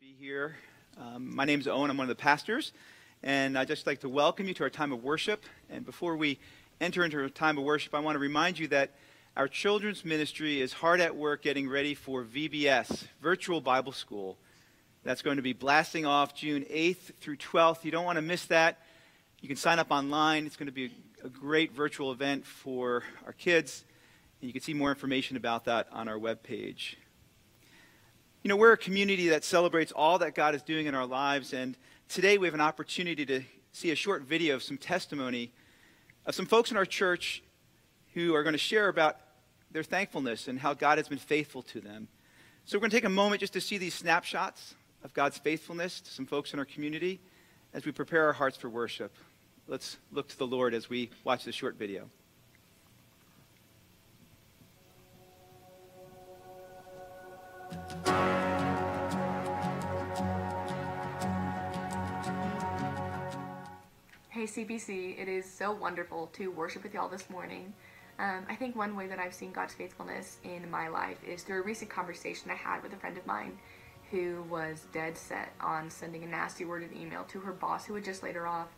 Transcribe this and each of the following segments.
be here. Um, my name is Owen. I'm one of the pastors. And I'd just like to welcome you to our time of worship. And before we enter into our time of worship, I want to remind you that our children's ministry is hard at work getting ready for VBS, Virtual Bible School. That's going to be blasting off June 8th through 12th. You don't want to miss that. You can sign up online. It's going to be a, a great virtual event for our kids. And you can see more information about that on our webpage. You know, we're a community that celebrates all that God is doing in our lives, and today we have an opportunity to see a short video of some testimony of some folks in our church who are going to share about their thankfulness and how God has been faithful to them. So we're going to take a moment just to see these snapshots of God's faithfulness to some folks in our community as we prepare our hearts for worship. Let's look to the Lord as we watch this short video. Hey CPC, it is so wonderful to worship with y'all this morning. Um, I think one way that I've seen God's faithfulness in my life is through a recent conversation I had with a friend of mine who was dead set on sending a nasty worded email to her boss who had just laid her off.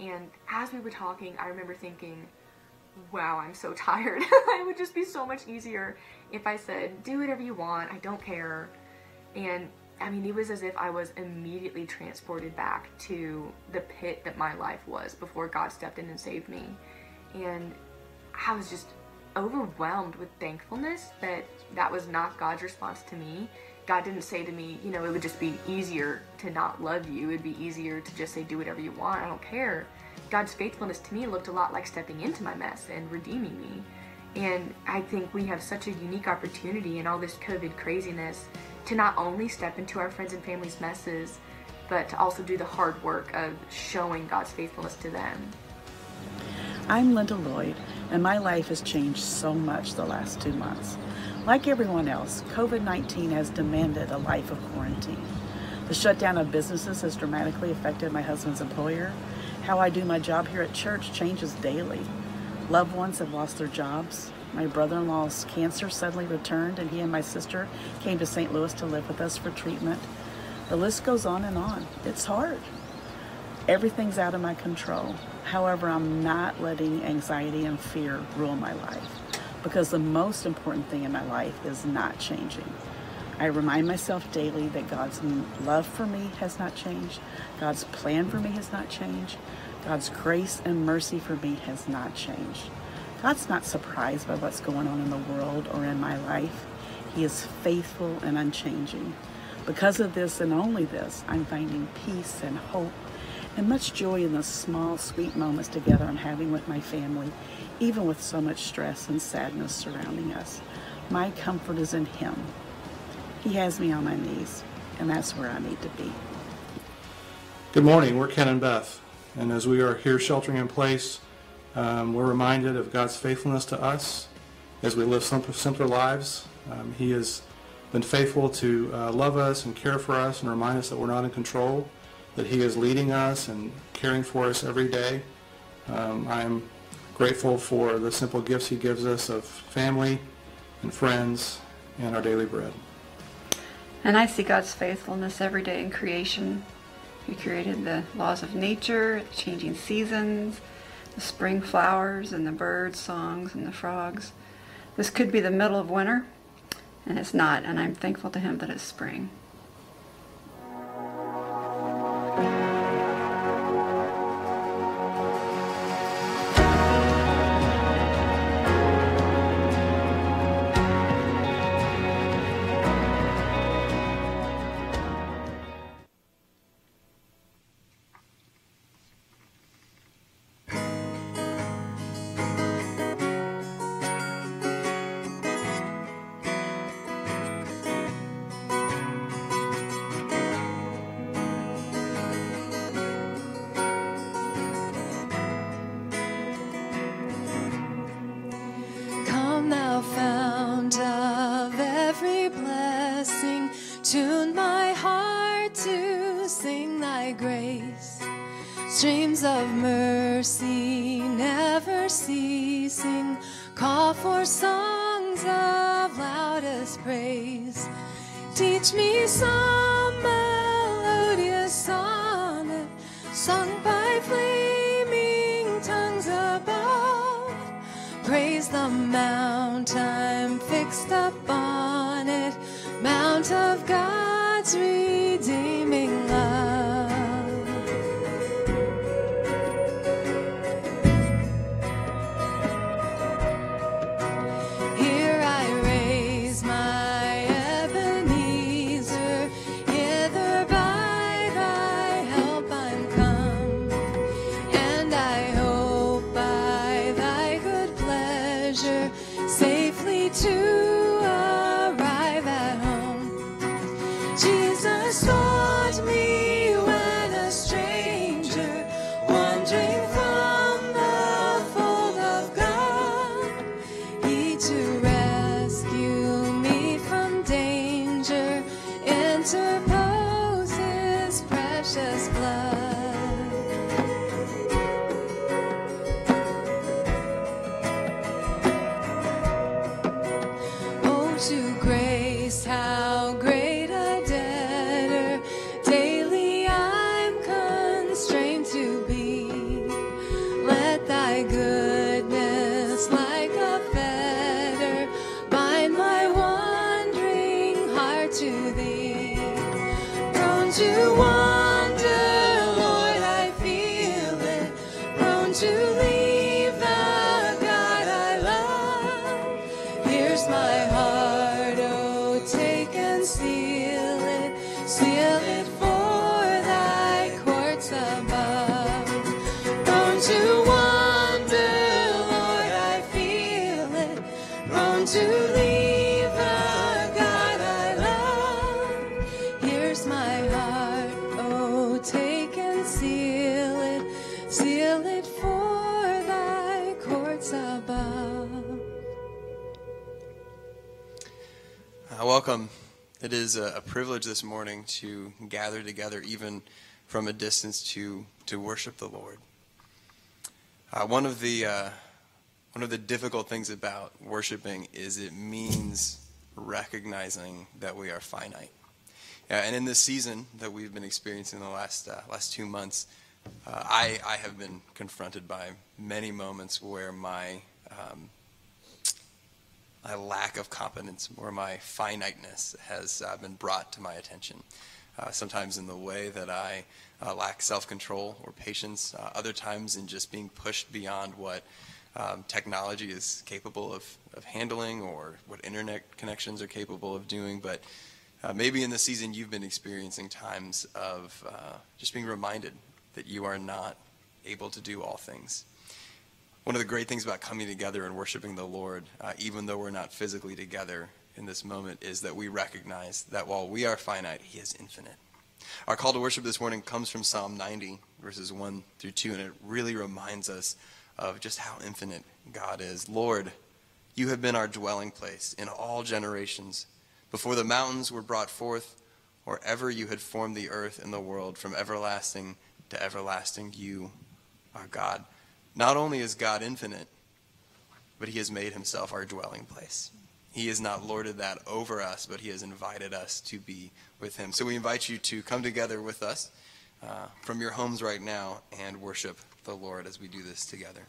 And as we were talking, I remember thinking, wow, I'm so tired. it would just be so much easier if I said, do whatever you want, I don't care. And I mean, it was as if I was immediately transported back to the pit that my life was before God stepped in and saved me. And I was just overwhelmed with thankfulness that that was not God's response to me. God didn't say to me, you know, it would just be easier to not love you. It would be easier to just say, do whatever you want. I don't care. God's faithfulness to me looked a lot like stepping into my mess and redeeming me. And I think we have such a unique opportunity in all this COVID craziness to not only step into our friends and family's messes, but to also do the hard work of showing God's faithfulness to them. I'm Linda Lloyd, and my life has changed so much the last two months. Like everyone else, COVID 19 has demanded a life of quarantine. The shutdown of businesses has dramatically affected my husband's employer. How I do my job here at church changes daily. Loved ones have lost their jobs. My brother-in-law's cancer suddenly returned and he and my sister came to St. Louis to live with us for treatment. The list goes on and on. It's hard. Everything's out of my control. However, I'm not letting anxiety and fear rule my life because the most important thing in my life is not changing. I remind myself daily that God's love for me has not changed, God's plan for me has not changed, God's grace and mercy for me has not changed. God's not surprised by what's going on in the world or in my life. He is faithful and unchanging. Because of this and only this, I'm finding peace and hope and much joy in the small, sweet moments together I'm having with my family, even with so much stress and sadness surrounding us. My comfort is in Him. He has me on my knees, and that's where I need to be. Good morning. We're Ken and Beth. And as we are here sheltering in place, um, we're reminded of God's faithfulness to us as we live simpler, simpler lives. Um, he has been faithful to uh, love us and care for us and remind us that we're not in control, that He is leading us and caring for us every day. Um, I'm grateful for the simple gifts He gives us of family and friends and our daily bread. And I see God's faithfulness every day in creation. He created the laws of nature, changing seasons, the spring flowers and the bird songs and the frogs. This could be the middle of winter, and it's not, and I'm thankful to him that it's spring. endless praise. Teach me some melodious sonnet, sung by flaming tongues above. Praise the mount I'm fixed upon it, mount of God's welcome. It is a, privilege this morning to gather together, even from a distance, to to worship the Lord. Uh, one of the uh, one of the difficult things about worshiping is it means recognizing that we are finite. Uh, and in this season that we've been experiencing the last uh, last two months, uh, I I have been confronted by many moments where my um, my lack of competence or my finiteness has uh, been brought to my attention. Uh, sometimes in the way that I uh, lack self control or patience, uh, other times in just being pushed beyond what um, technology is capable of, of handling or what internet connections are capable of doing. But uh, maybe in the season you've been experiencing times of uh, just being reminded that you are not able to do all things. One of the great things about coming together and worshiping the Lord, uh, even though we're not physically together in this moment, is that we recognize that while we are finite, He is infinite. Our call to worship this morning comes from Psalm 90, verses 1 through 2, and it really reminds us of just how infinite God is. Lord, you have been our dwelling place in all generations. Before the mountains were brought forth, or ever you had formed the earth and the world, from everlasting to everlasting, you are God. Not only is God infinite, but he has made himself our dwelling place. He has not lorded that over us, but he has invited us to be with him. So we invite you to come together with us uh, from your homes right now and worship the Lord as we do this together.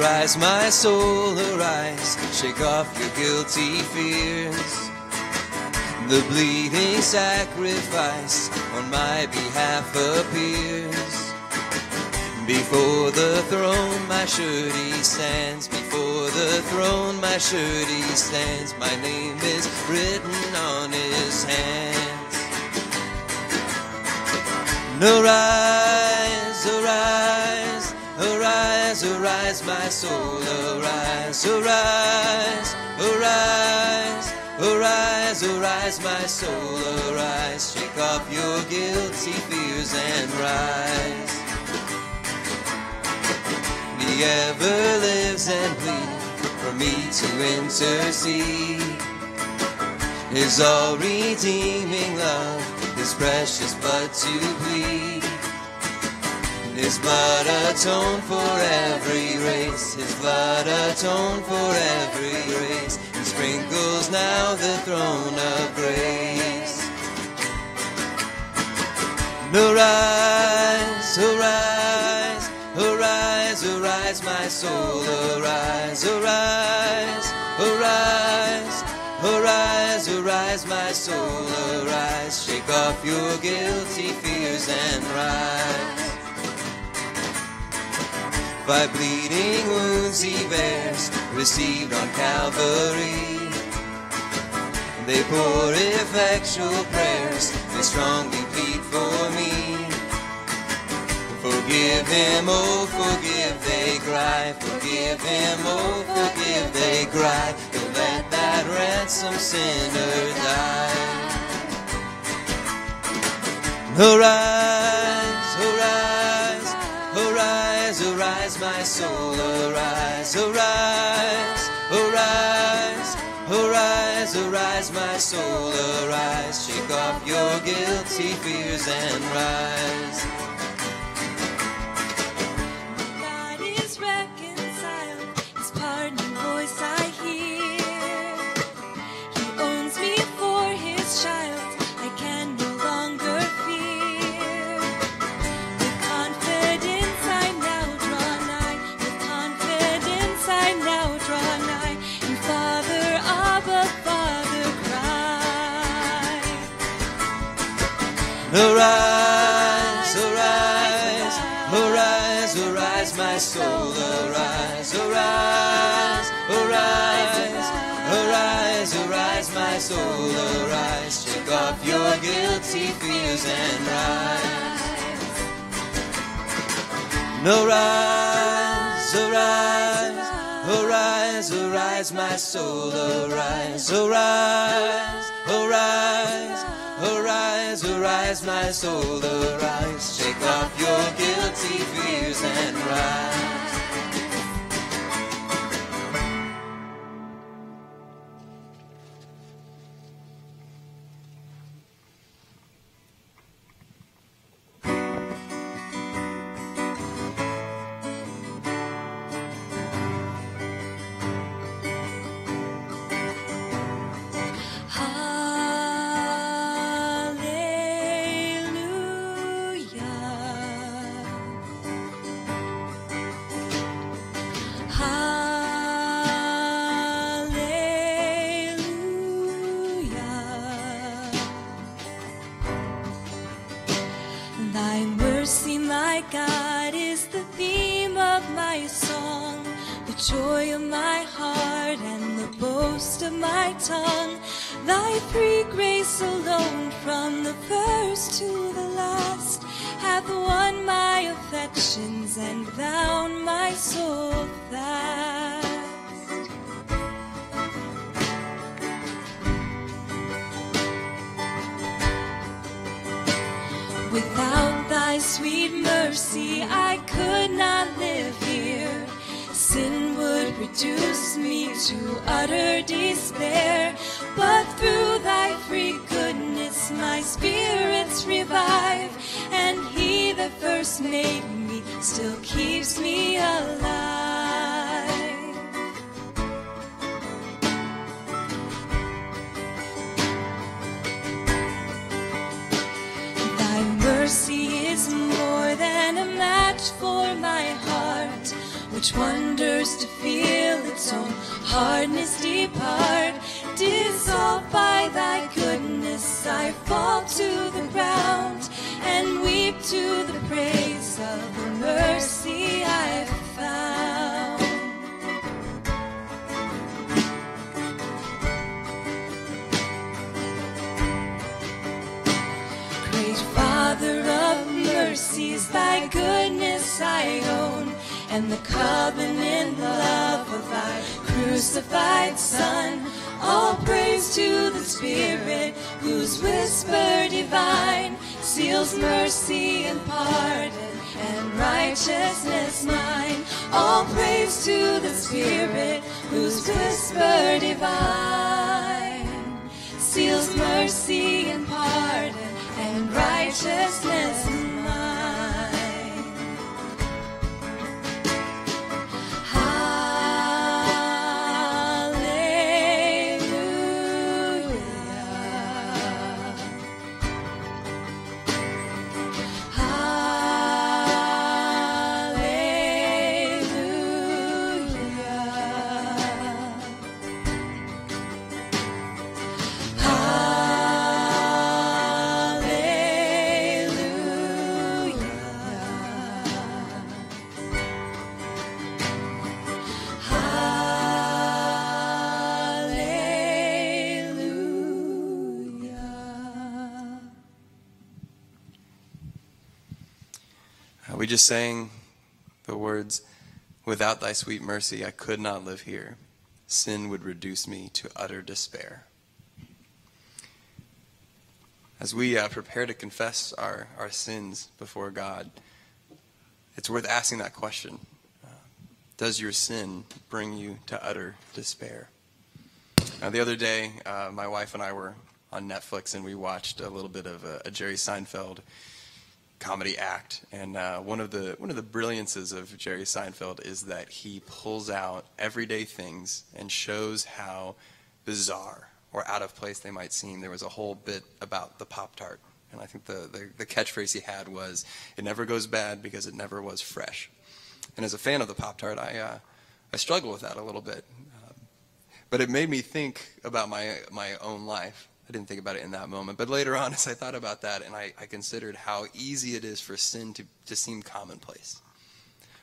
Arise, my soul, arise, shake off your guilty fears. The bleeding sacrifice on my behalf appears. Before the throne, my surety stands. Before the throne, my surety stands. My name is written on his hands. Arise, arise, arise, my soul, arise, arise, arise, arise, arise, my soul, arise. Shake off your guilty fears and rise. He ever lives and pleads for me to intercede. His all redeeming love is precious but to plead. His blood atoned for every race. His blood atoned for every race. He sprinkles now the throne of grace. Arise, arise, arise, arise, my soul, arise, arise, arise, arise, arise, my soul, arise. Shake off your guilty fears and rise. By bleeding wounds he bears, received on Calvary. They pour effectual prayers, they strongly plead for me. Forgive him, oh, forgive, they cry. Forgive him, oh, forgive, they cry. Don't let that ransom sinner die. Arise, arise, my soul, arise, arise, arise, arise, arise, my soul, arise. Shake off your guilty fears and rise. Your guilty fears and rise. Arise, arise, oh, arise, oh, arise, oh, my soul, arise, arise, arise, arise, arise, my soul, arise. Shake off your guilty fears and rise. Sweet mercy, I could not live here. Sin would reduce me to utter despair. But through thy free goodness, my spirits revive. And he that first made me still keeps me alive. Wonders to feel its own hardness depart. Dissolved by thy goodness, I fall to the ground and weep to the praise of the mercy I've found. Great Father of mercies, thy goodness I own, and the covenant the love of thy crucified Son. All praise to the Spirit, whose whisper divine seals mercy and pardon and righteousness mine. All praise to the Spirit, whose whisper divine seals mercy and pardon and righteousness mine. Just sang the words, Without thy sweet mercy, I could not live here. Sin would reduce me to utter despair. As we uh, prepare to confess our, our sins before God, it's worth asking that question uh, Does your sin bring you to utter despair? Now, the other day, uh, my wife and I were on Netflix and we watched a little bit of a, a Jerry Seinfeld comedy act. And uh, one of the one of the brilliances of Jerry Seinfeld is that he pulls out everyday things and shows how bizarre or out of place they might seem. There was a whole bit about the Pop Tart, and I think the, the, the catchphrase he had was, "It never goes bad because it never was fresh." And as a fan of the Pop Tart, I uh, I struggle with that a little bit. Um, but it made me think about my my own life I didn't think about it in that moment. But later on, as I thought about that, and I, I considered how easy it is for sin to, to seem commonplace,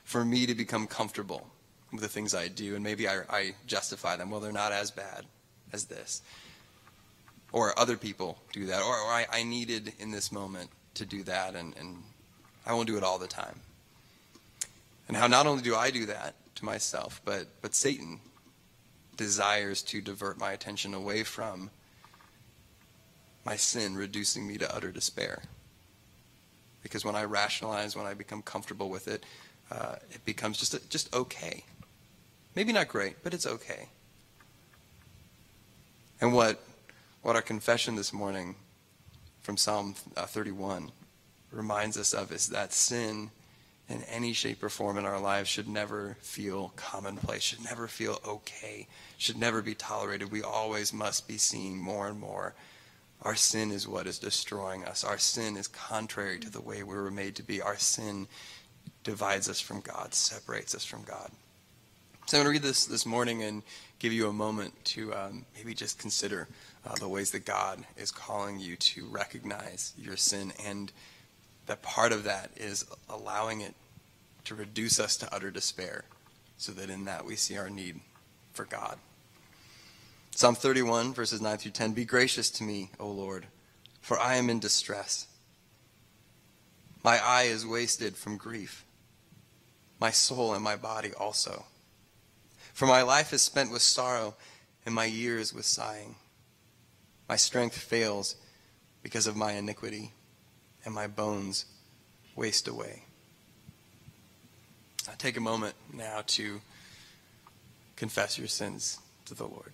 for me to become comfortable with the things I do, and maybe I, I justify them. Well, they're not as bad as this. Or other people do that. Or, or I, I needed in this moment to do that, and, and I won't do it all the time. And how not only do I do that to myself, but, but Satan desires to divert my attention away from my sin reducing me to utter despair. Because when I rationalize, when I become comfortable with it, uh, it becomes just just okay. Maybe not great, but it's okay. And what what our confession this morning from Psalm uh, 31 reminds us of is that sin in any shape or form in our lives should never feel commonplace, should never feel okay, should never be tolerated. We always must be seeing more and more our sin is what is destroying us. Our sin is contrary to the way we were made to be. Our sin divides us from God, separates us from God. So I'm going to read this this morning and give you a moment to um, maybe just consider uh, the ways that God is calling you to recognize your sin, and that part of that is allowing it to reduce us to utter despair, so that in that we see our need for God. Psalm 31, verses 9 through 10 Be gracious to me, O Lord, for I am in distress. My eye is wasted from grief, my soul and my body also. For my life is spent with sorrow, and my years with sighing. My strength fails because of my iniquity, and my bones waste away. I'll take a moment now to confess your sins to the Lord.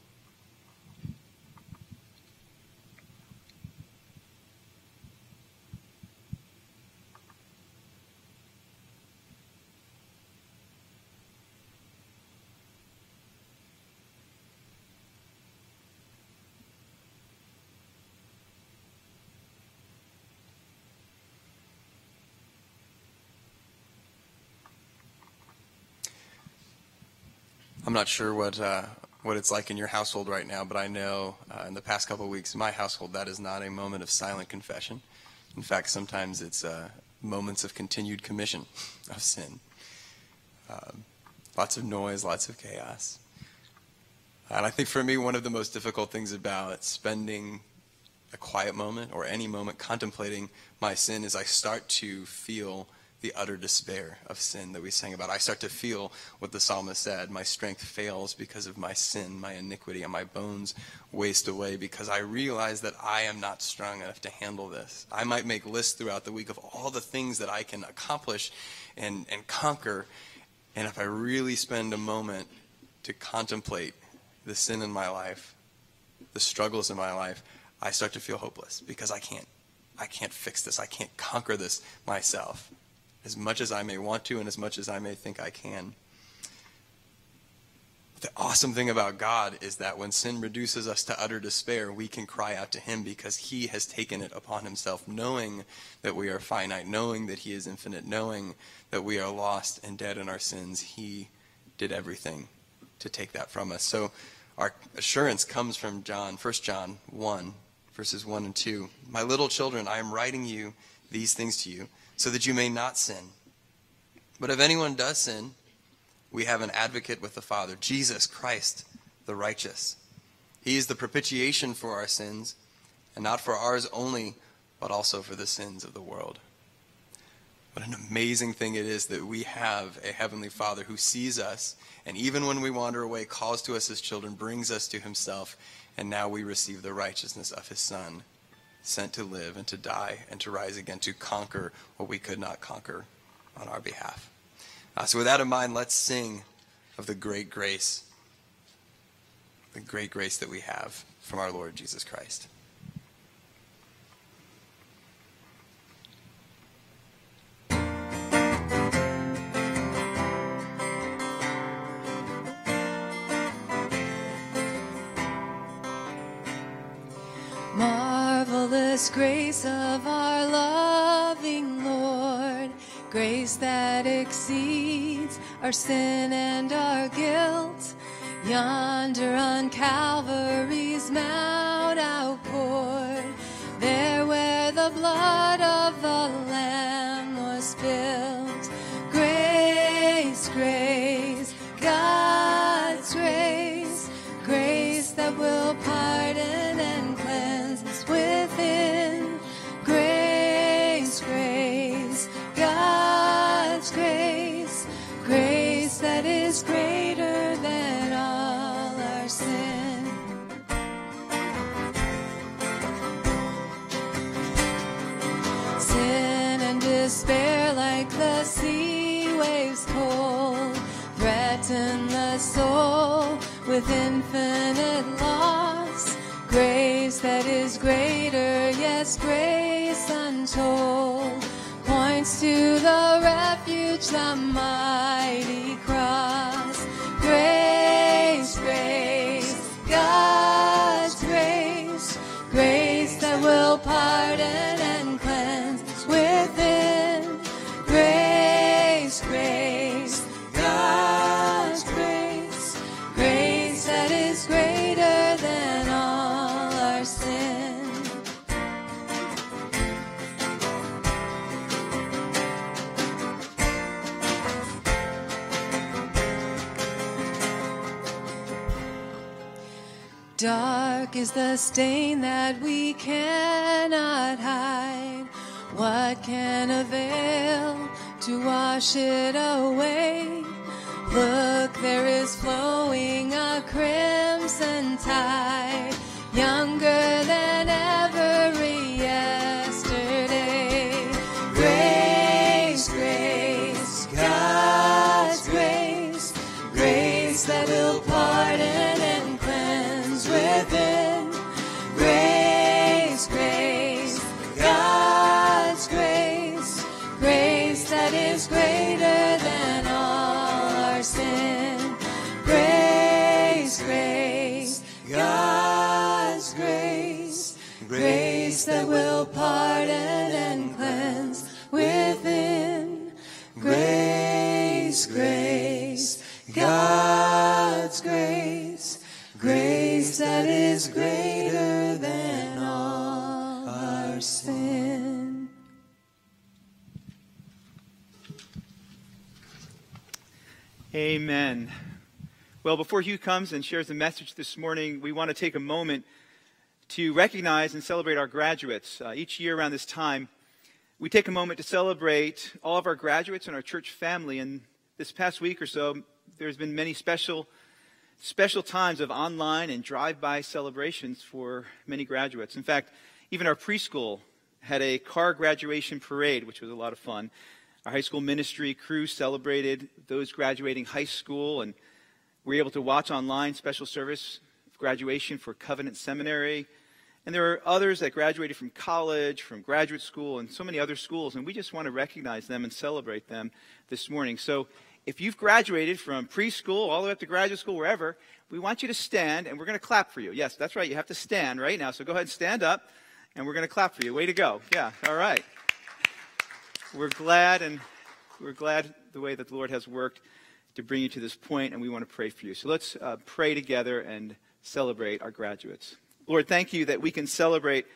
Not sure what uh, what it's like in your household right now, but I know uh, in the past couple of weeks in my household that is not a moment of silent confession. In fact, sometimes it's uh, moments of continued commission of sin. Um, lots of noise, lots of chaos. And I think for me, one of the most difficult things about spending a quiet moment or any moment contemplating my sin is I start to feel the utter despair of sin that we sang about. I start to feel what the psalmist said My strength fails because of my sin, my iniquity, and my bones waste away because I realize that I am not strong enough to handle this. I might make lists throughout the week of all the things that I can accomplish and, and conquer. And if I really spend a moment to contemplate the sin in my life, the struggles in my life, I start to feel hopeless because I can't I can't fix this. I can't conquer this myself as much as I may want to and as much as I may think I can. The awesome thing about God is that when sin reduces us to utter despair, we can cry out to Him because He has taken it upon Himself, knowing that we are finite, knowing that He is infinite, knowing that we are lost and dead in our sins. He did everything to take that from us. So our assurance comes from John, 1 John 1, verses 1 and 2. My little children, I am writing you these things to you so that you may not sin. But if anyone does sin, we have an advocate with the Father, Jesus Christ, the righteous. He is the propitiation for our sins, and not for ours only, but also for the sins of the world. What an amazing thing it is that we have a Heavenly Father who sees us, and even when we wander away, calls to us as children, brings us to Himself, and now we receive the righteousness of His Son, sent to live and to die and to rise again, to conquer what we could not conquer on our behalf. Uh, so, with that in mind, let's sing of the great grace, the great grace that we have from our Lord Jesus Christ. Marvelous grace of our loving Lord, grace that exceeds our sin and our guilt. Yonder on Calvary's Mount outpoured, there where the blood of the Lamb was spilled. Is the stain that we cannot hide. What can avail to wash it away? Look, there is grace that will pardon and cleanse within. Grace, grace, God's grace, grace that is greater than all our sin. Amen. Well, before Hugh comes and shares the message this morning, we want to take a moment to recognize and celebrate our graduates. Uh, each year around this time, we take a moment to celebrate all of our graduates and our church family. And this past week or so, there's been many special, special times of online and drive-by celebrations for many graduates. In fact, even our preschool had a car graduation parade, which was a lot of fun. Our high school ministry crew celebrated those graduating high school, and we were able to watch online special service graduation for Covenant Seminary. And there are others that graduated from college, from graduate school, and so many other schools, and we just want to recognize them and celebrate them this morning. So if you've graduated from preschool all the way up to graduate school, wherever, we want you to stand, and we're going to clap for you. Yes, that's right. You have to stand right now. So go ahead and stand up, and we're going to clap for you. Way to go. Yeah, all right. We're glad, and we're glad the way that the Lord has worked to bring you to this point, and we want to pray for you. So let's uh, pray together and celebrate our graduates. Lord, thank you that we can celebrate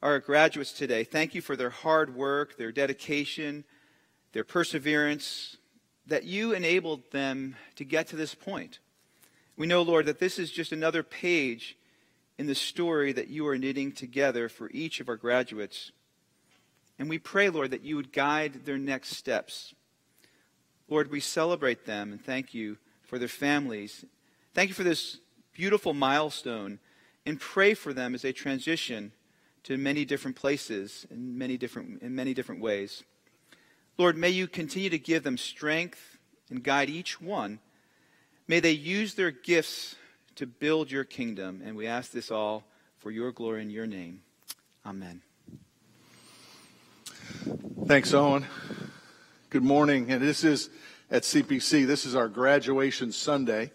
our graduates today. Thank you for their hard work, their dedication, their perseverance, that you enabled them to get to this point. We know, Lord, that this is just another page in the story that you are knitting together for each of our graduates. And we pray, Lord, that you would guide their next steps. Lord, we celebrate them and thank you for their families. Thank you for this beautiful milestone and pray for them as they transition to many different places in many different, in many different ways. Lord, may you continue to give them strength and guide each one. May they use their gifts to build your kingdom. And we ask this all for your glory in your name. Amen. Thanks, Owen. Good morning. And this is at CPC, this is our graduation Sunday.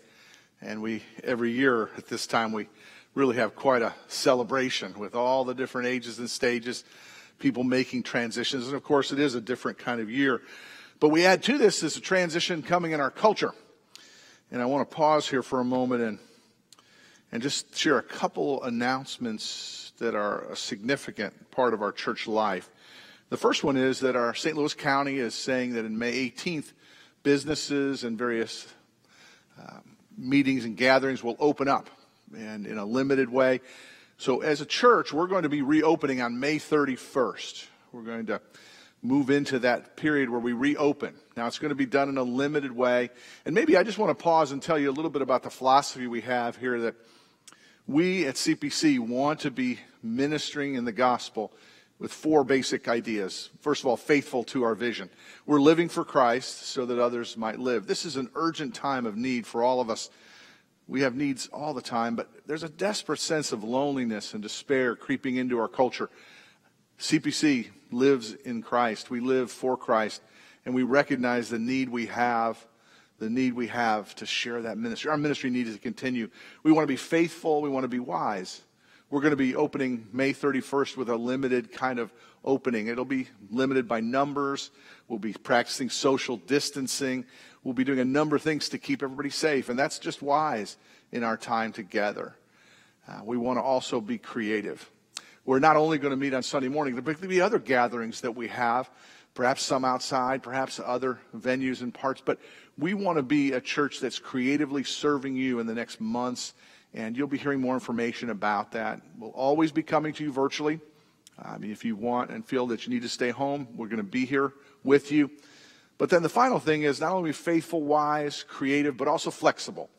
And we, every year at this time, we really have quite a celebration with all the different ages and stages, people making transitions. And of course, it is a different kind of year. But we add to this is a transition coming in our culture. And I want to pause here for a moment and, and just share a couple announcements that are a significant part of our church life. The first one is that our St. Louis County is saying that in May 18th, businesses and various uh, meetings and gatherings will open up and in a limited way. So, as a church, we're going to be reopening on May 31st. We're going to move into that period where we reopen. Now, it's going to be done in a limited way. And maybe I just want to pause and tell you a little bit about the philosophy we have here that we at CPC want to be ministering in the gospel with four basic ideas. First of all, faithful to our vision. We're living for Christ so that others might live. This is an urgent time of need for all of us we have needs all the time, but there's a desperate sense of loneliness and despair creeping into our culture. CPC lives in Christ. We live for Christ, and we recognize the need we have, the need we have to share that ministry. Our ministry needs to continue. We want to be faithful, we want to be wise. We're going to be opening May 31st with a limited kind of opening. It'll be limited by numbers. We'll be practicing social distancing. We'll be doing a number of things to keep everybody safe, and that's just wise in our time together. Uh, we want to also be creative. We're not only going to meet on Sunday morning, there will be other gatherings that we have, perhaps some outside, perhaps other venues and parts, but we want to be a church that's creatively serving you in the next months, and you'll be hearing more information about that. We'll always be coming to you virtually. Mean, if you want and feel that you need to stay home, we're going to be here with you. But then the final thing is not only faithful, wise, creative, but also flexible.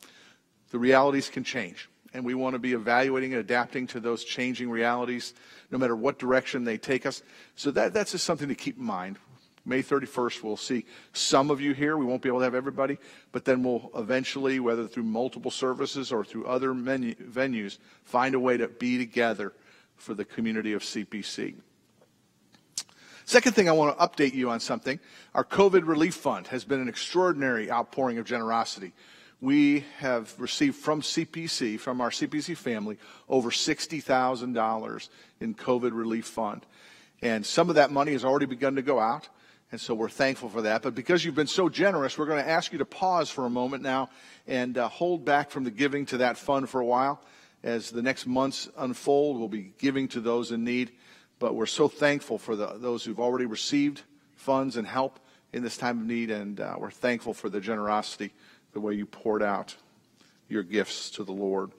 The realities can change. And we want to be evaluating and adapting to those changing realities, no matter what direction they take us. So that, that's just something to keep in mind. May 31st, we'll see some of you here. We won't be able to have everybody, but then we'll eventually, whether through multiple services or through other menu, venues, find a way to be together for the community of CPC. Second thing, I want to update you on something. Our COVID relief fund has been an extraordinary outpouring of generosity. We have received from CPC, from our CPC family, over $60,000 in COVID relief fund. And some of that money has already begun to go out. And so we're thankful for that. But because you've been so generous, we're going to ask you to pause for a moment now and uh, hold back from the giving to that fund for a while. As the next months unfold, we'll be giving to those in need. But we're so thankful for the, those who've already received funds and help in this time of need, and uh, we're thankful for the generosity, the way you poured out your gifts to the Lord.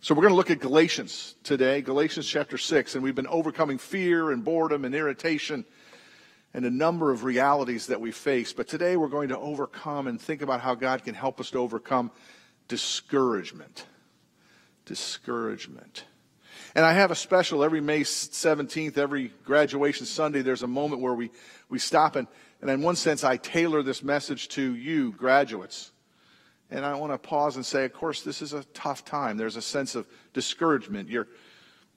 So we're going to look at Galatians today, Galatians chapter 6, and we've been overcoming fear and boredom and irritation and a number of realities that we face. But today we're going to overcome and think about how God can help us to overcome discouragement. Discouragement. And I have a special every May 17th, every graduation Sunday, there's a moment where we, we stop and, and in one sense, I tailor this message to you, graduates. And I want to pause and say, of course, this is a tough time. There's a sense of discouragement. You're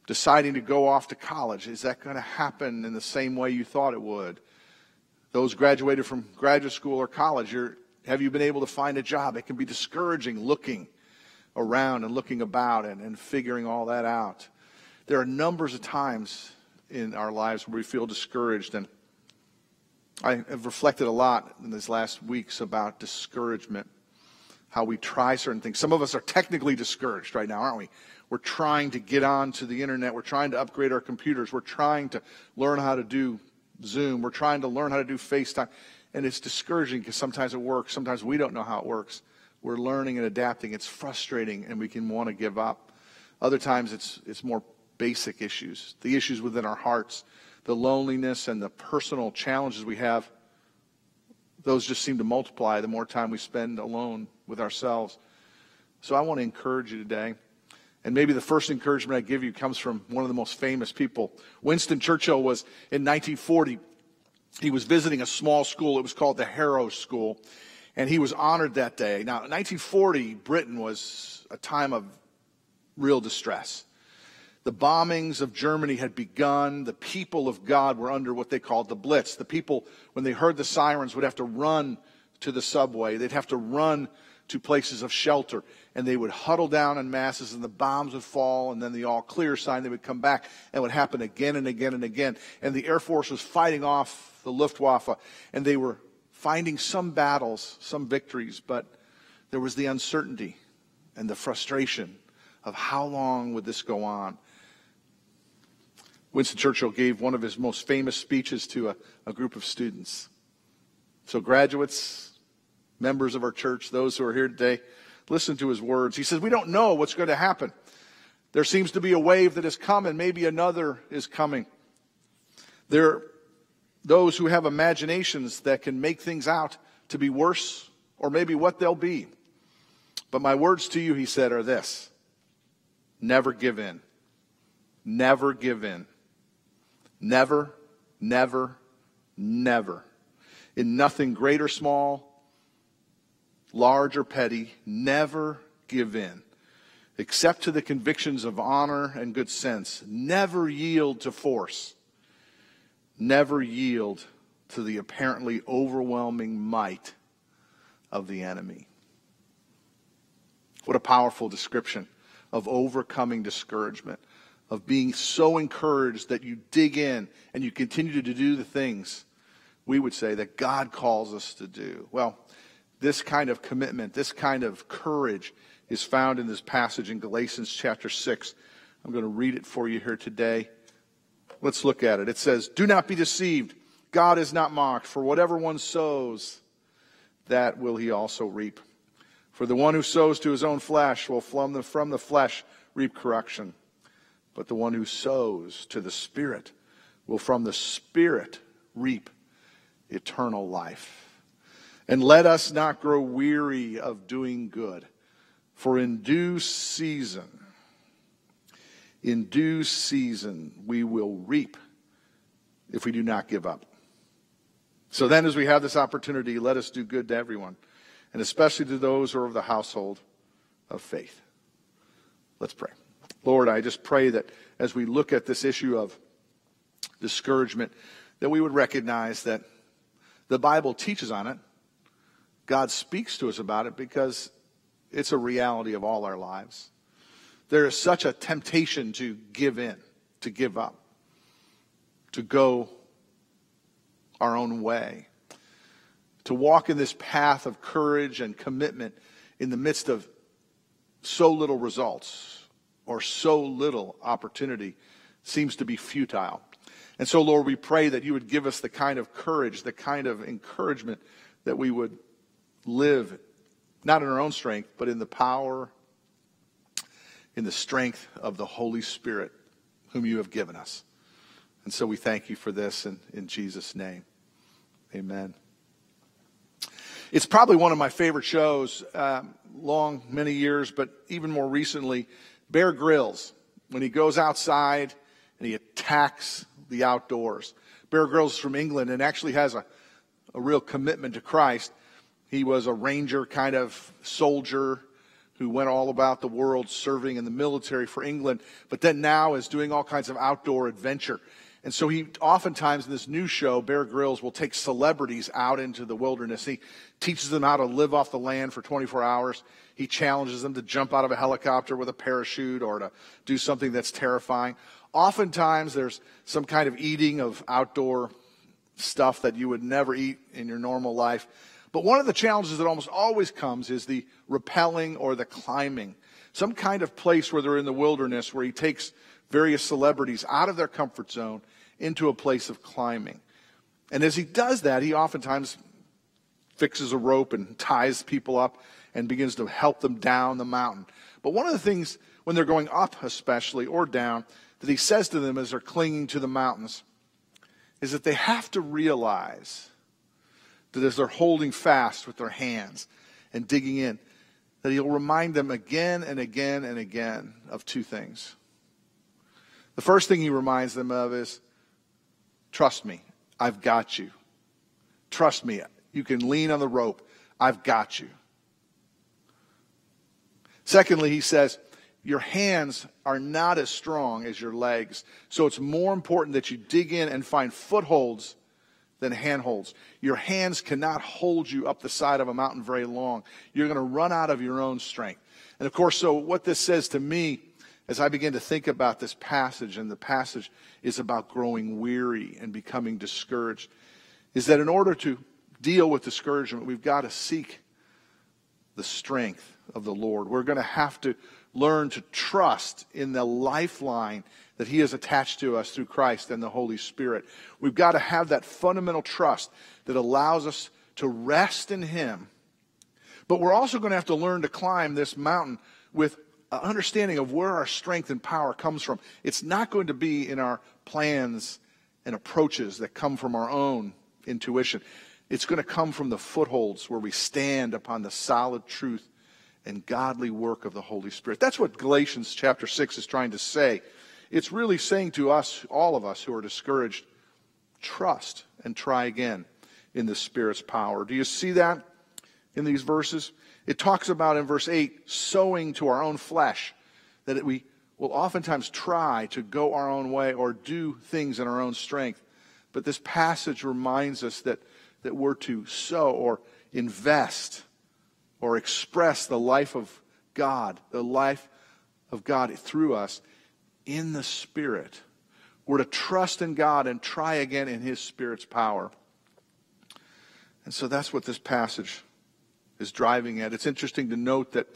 deciding to go off to college. Is that going to happen in the same way you thought it would? Those graduated from graduate school or college, have you been able to find a job? It can be discouraging looking around and looking about and, and figuring all that out. There are numbers of times in our lives where we feel discouraged, and I have reflected a lot in these last weeks about discouragement, how we try certain things. Some of us are technically discouraged right now, aren't we? We're trying to get onto the internet. We're trying to upgrade our computers. We're trying to learn how to do Zoom. We're trying to learn how to do FaceTime. And it's discouraging because sometimes it works. Sometimes we don't know how it works. We're learning and adapting. It's frustrating and we can want to give up. Other times it's, it's more basic issues, the issues within our hearts, the loneliness and the personal challenges we have, those just seem to multiply the more time we spend alone with ourselves. So I want to encourage you today. And maybe the first encouragement I give you comes from one of the most famous people. Winston Churchill was in 1940. He was visiting a small school. It was called the Harrow School. And he was honored that day. Now, 1940, Britain was a time of real distress. The bombings of Germany had begun. The people of God were under what they called the Blitz. The people, when they heard the sirens, would have to run to the subway. They'd have to run to places of shelter. And they would huddle down in masses, and the bombs would fall, and then the all clear sign, they would come back, and it would happen again and again and again. And the Air Force was fighting off the Luftwaffe, and they were finding some battles, some victories, but there was the uncertainty and the frustration of how long would this go on. Winston Churchill gave one of his most famous speeches to a, a group of students. So, graduates, members of our church, those who are here today, listen to his words. He says, We don't know what's going to happen. There seems to be a wave that has come, and maybe another is coming. There are those who have imaginations that can make things out to be worse or maybe what they'll be. But my words to you, he said, are this never give in. Never give in. Never, never, never. In nothing great or small, large or petty, never give in. Except to the convictions of honor and good sense. Never yield to force. Never yield to the apparently overwhelming might of the enemy. What a powerful description of overcoming discouragement, of being so encouraged that you dig in and you continue to do the things we would say that God calls us to do. Well, this kind of commitment, this kind of courage is found in this passage in Galatians chapter 6. I'm going to read it for you here today. Let's look at it. It says, Do not be deceived. God is not mocked, for whatever one sows, that will he also reap. For the one who sows to his own flesh will from the, from the flesh reap corruption. But the one who sows to the Spirit will from the Spirit reap eternal life. And let us not grow weary of doing good, for in due season, in due season, we will reap if we do not give up. So then, as we have this opportunity, let us do good to everyone, and especially to those who are of the household of faith. Let's pray. Lord, I just pray that as we look at this issue of discouragement, that we would recognize that the Bible teaches on it. God speaks to us about it because it's a reality of all our lives. There is such a temptation to give in, to give up, to go our own way, to walk in this path of courage and commitment in the midst of so little results or so little opportunity seems to be futile. And so, Lord, we pray that you would give us the kind of courage, the kind of encouragement that we would live not in our own strength, but in the power, in the strength of the Holy Spirit, whom you have given us. And so we thank you for this in, in Jesus' name. Amen. It's probably one of my favorite shows, um, long, many years, but even more recently, Bear Grylls, when he goes outside and he attacks the outdoors. Bear Grylls is from England and actually has a, a real commitment to Christ. He was a ranger kind of soldier who went all about the world serving in the military for England, but then now is doing all kinds of outdoor adventure. And so he oftentimes in this new show, Bear Grylls will take celebrities out into the wilderness. He teaches them how to live off the land for 24 hours. He challenges them to jump out of a helicopter with a parachute or to do something that's terrifying. Oftentimes there's some kind of eating of outdoor stuff that you would never eat in your normal life. But one of the challenges that almost always comes is the rappelling or the climbing. Some kind of place where they're in the wilderness where he takes various celebrities out of their comfort zone into a place of climbing. And as he does that, he oftentimes fixes a rope and ties people up and begins to help them down the mountain. But one of the things when they're going up, especially, or down, that he says to them as they're clinging to the mountains is that they have to realize that as they're holding fast with their hands and digging in, that he'll remind them again and again and again of two things. The first thing he reminds them of is trust me, I've got you. Trust me, you can lean on the rope. I've got you. Secondly, he says, your hands are not as strong as your legs. So it's more important that you dig in and find footholds than handholds. Your hands cannot hold you up the side of a mountain very long. You're going to run out of your own strength. And of course, so what this says to me as I begin to think about this passage, and the passage is about growing weary and becoming discouraged, is that in order to deal with discouragement, we've got to seek the strength of the Lord. We're going to have to learn to trust in the lifeline that He has attached to us through Christ and the Holy Spirit. We've got to have that fundamental trust that allows us to rest in Him. But we're also going to have to learn to climb this mountain with an understanding of where our strength and power comes from. It's not going to be in our plans and approaches that come from our own intuition. It's going to come from the footholds where we stand upon the solid truth and godly work of the Holy Spirit. That's what Galatians chapter 6 is trying to say. It's really saying to us, all of us who are discouraged, trust and try again in the Spirit's power. Do you see that in these verses? It talks about in verse 8, sowing to our own flesh, that we will oftentimes try to go our own way or do things in our own strength. But this passage reminds us that, that we're to sow or invest or express the life of God, the life of God through us in the Spirit. We're to trust in God and try again in His Spirit's power. And so that's what this passage is driving at. It's interesting to note that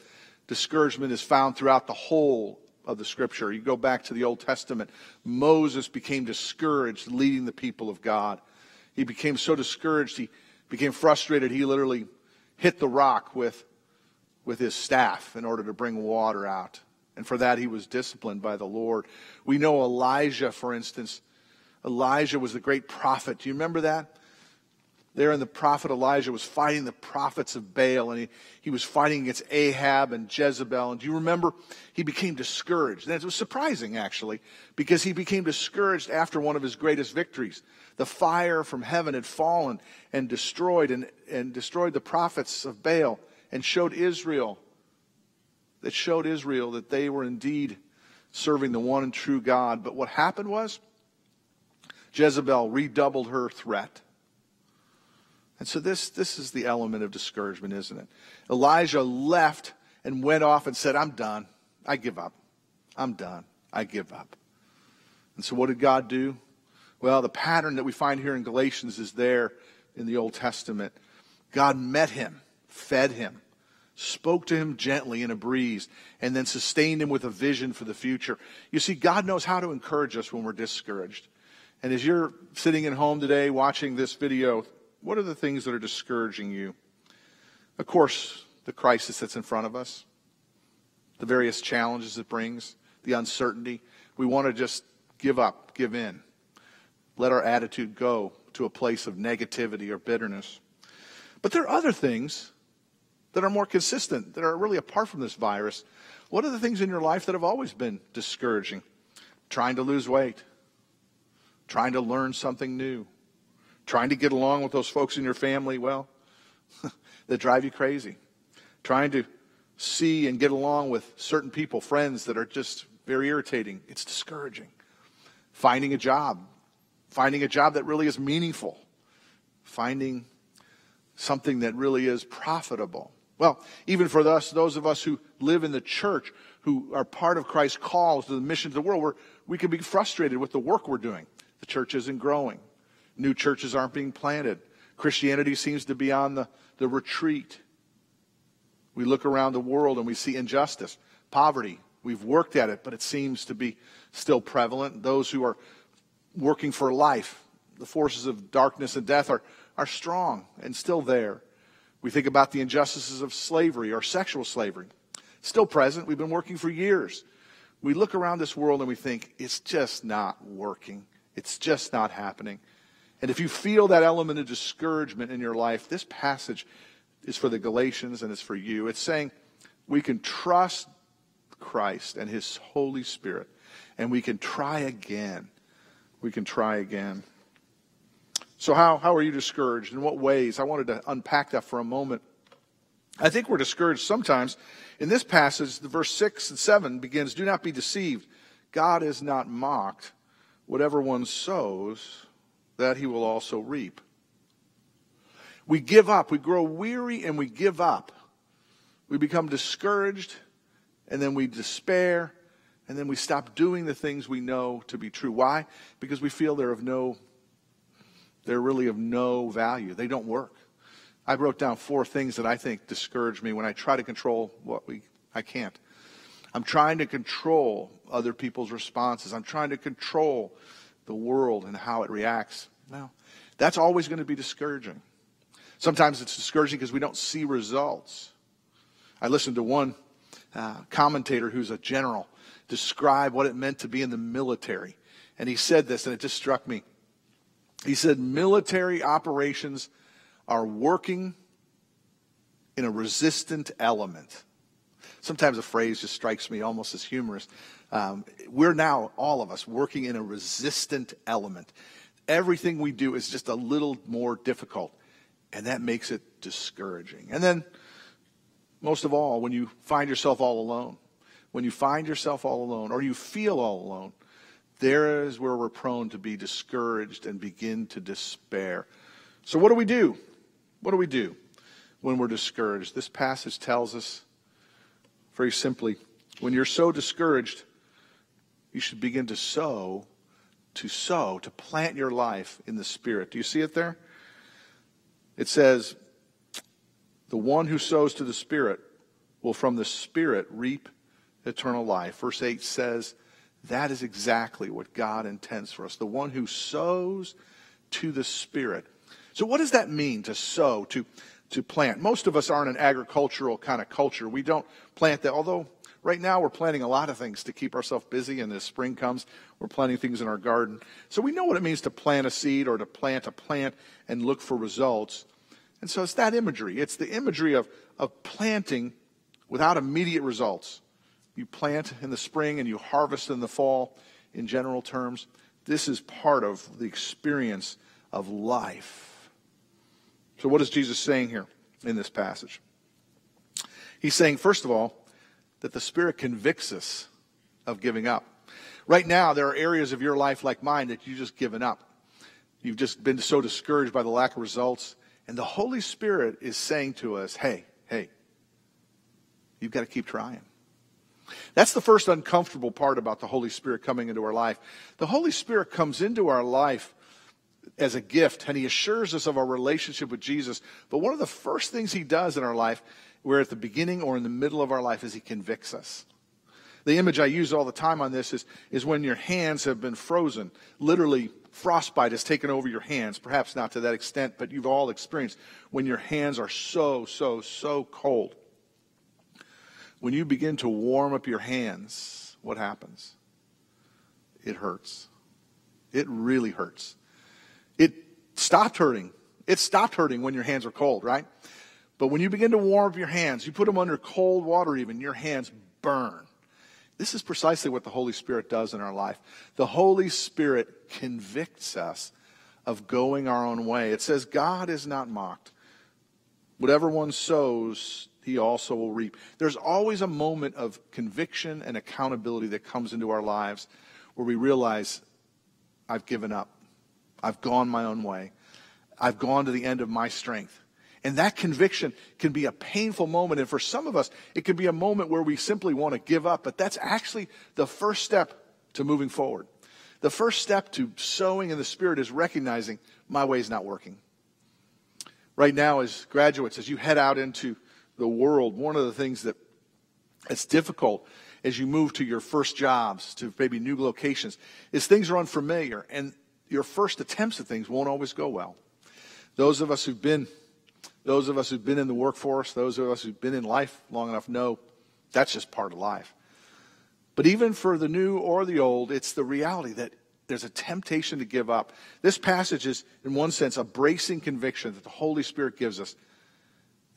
discouragement is found throughout the whole of the scripture. You go back to the Old Testament, Moses became discouraged leading the people of God. He became so discouraged, he became frustrated, he literally hit the rock with, with his staff in order to bring water out. And for that, he was disciplined by the Lord. We know Elijah, for instance. Elijah was the great prophet. Do you remember that? There in the prophet Elijah was fighting the prophets of Baal, and he, he was fighting against Ahab and Jezebel. And do you remember? He became discouraged. And it was surprising, actually, because he became discouraged after one of his greatest victories. The fire from heaven had fallen and destroyed and, and destroyed the prophets of Baal and showed Israel that showed Israel that they were indeed serving the one and true God. But what happened was Jezebel redoubled her threat. And so this, this is the element of discouragement, isn't it? Elijah left and went off and said, I'm done. I give up. I'm done. I give up. And so what did God do? Well, the pattern that we find here in Galatians is there in the Old Testament. God met him, fed him, spoke to him gently in a breeze, and then sustained him with a vision for the future. You see, God knows how to encourage us when we're discouraged. And as you're sitting at home today watching this video, what are the things that are discouraging you? Of course, the crisis that's in front of us, the various challenges it brings, the uncertainty. We want to just give up, give in, let our attitude go to a place of negativity or bitterness. But there are other things that are more consistent, that are really apart from this virus. What are the things in your life that have always been discouraging? Trying to lose weight, trying to learn something new, trying to get along with those folks in your family, well, that drive you crazy. Trying to see and get along with certain people, friends that are just very irritating. It's discouraging. Finding a job, finding a job that really is meaningful, finding something that really is profitable. Well, even for us, those of us who live in the church, who are part of Christ's calls to the mission of the world, where we can be frustrated with the work we're doing. The church isn't growing. New churches aren't being planted. Christianity seems to be on the, the retreat. We look around the world and we see injustice, poverty. We've worked at it, but it seems to be still prevalent. Those who are working for life, the forces of darkness and death are, are strong and still there. We think about the injustices of slavery or sexual slavery. Still present. We've been working for years. We look around this world and we think, it's just not working. It's just not happening. And if you feel that element of discouragement in your life, this passage is for the Galatians and it's for you. It's saying we can trust Christ and His Holy Spirit, and we can try again. We can try again. So, how, how are you discouraged? In what ways? I wanted to unpack that for a moment. I think we're discouraged sometimes. In this passage, the verse 6 and 7 begins Do not be deceived. God is not mocked. Whatever one sows, that he will also reap. We give up. We grow weary and we give up. We become discouraged and then we despair and then we stop doing the things we know to be true. Why? Because we feel they're of no, they're really of no value. They don't work. I wrote down four things that I think discourage me when I try to control what we, I can't. I'm trying to control other people's responses. I'm trying to control the world and how it reacts. Now, that's always going to be discouraging. Sometimes it's discouraging because we don't see results. I listened to one uh, commentator who's a general describe what it meant to be in the military. And he said this, and it just struck me. He said, military operations are working in a resistant element. Sometimes a phrase just strikes me almost as humorous. Um, we're now, all of us, working in a resistant element. Everything we do is just a little more difficult, and that makes it discouraging. And then, most of all, when you find yourself all alone, when you find yourself all alone, or you feel all alone, there is where we're prone to be discouraged and begin to despair. So, what do we do? What do we do when we're discouraged? This passage tells us very simply when you're so discouraged, you should begin to sow, to sow, to plant your life in the Spirit. Do you see it there? It says, The one who sows to the Spirit will from the Spirit reap eternal life. Verse 8 says, That is exactly what God intends for us. The one who sows to the Spirit so, what does that mean to sow, to, to plant? Most of us aren't an agricultural kind of culture. We don't plant that, although right now we're planting a lot of things to keep ourselves busy, and as spring comes, we're planting things in our garden. So, we know what it means to plant a seed or to plant a plant and look for results. And so, it's that imagery. It's the imagery of, of planting without immediate results. You plant in the spring and you harvest in the fall, in general terms. This is part of the experience of life. So, what is Jesus saying here in this passage? He's saying, first of all, that the Spirit convicts us of giving up. Right now, there are areas of your life like mine that you've just given up. You've just been so discouraged by the lack of results. And the Holy Spirit is saying to us, hey, hey, you've got to keep trying. That's the first uncomfortable part about the Holy Spirit coming into our life. The Holy Spirit comes into our life as a gift, and he assures us of our relationship with Jesus. But one of the first things he does in our life, we're at the beginning or in the middle of our life, as he convicts us. The image I use all the time on this is, is when your hands have been frozen. Literally, frostbite has taken over your hands. Perhaps not to that extent, but you've all experienced when your hands are so, so, so cold. When you begin to warm up your hands, what happens? It hurts. It really hurts. It stopped hurting. It stopped hurting when your hands were cold, right? But when you begin to warm up your hands, you put them under cold water even, your hands burn. This is precisely what the Holy Spirit does in our life. The Holy Spirit convicts us of going our own way. It says, God is not mocked. Whatever one sows, he also will reap. There's always a moment of conviction and accountability that comes into our lives where we realize, I've given up. I've gone my own way. I've gone to the end of my strength. And that conviction can be a painful moment. And for some of us, it can be a moment where we simply want to give up. But that's actually the first step to moving forward. The first step to sowing in the Spirit is recognizing my way is not working. Right now, as graduates, as you head out into the world, one of the things that it's difficult as you move to your first jobs, to maybe new locations, is things are unfamiliar. And your first attempts at things won't always go well. Those of us who've been those of us who've been in the workforce, those of us who've been in life long enough know that's just part of life. But even for the new or the old, it's the reality that there's a temptation to give up. This passage is, in one sense, a bracing conviction that the Holy Spirit gives us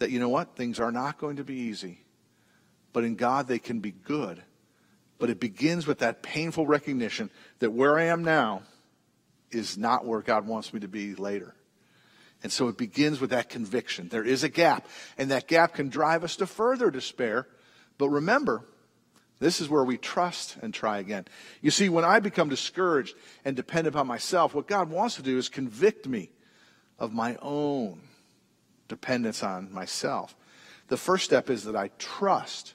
that, you know what, things are not going to be easy, but in God they can be good. But it begins with that painful recognition that where I am now is not where God wants me to be later. And so it begins with that conviction. There is a gap, and that gap can drive us to further despair. But remember, this is where we trust and try again. You see, when I become discouraged and depend upon myself, what God wants to do is convict me of my own dependence on myself. The first step is that I trust